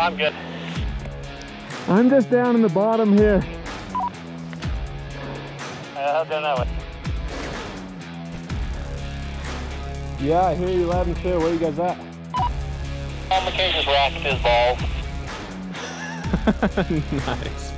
I'm good. I'm just down in the bottom here. Uh, that way. Yeah, I hear you loud and clear. Where you guys at? On the cages rack his balls. nice.